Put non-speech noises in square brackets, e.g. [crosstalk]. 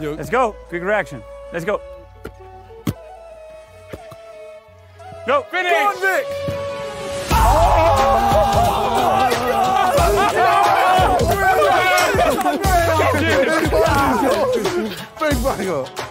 Yo. Let's go. Quick reaction. Let's go. Go. Finish. Go on, Vic. Oh, [laughs] Big Michael.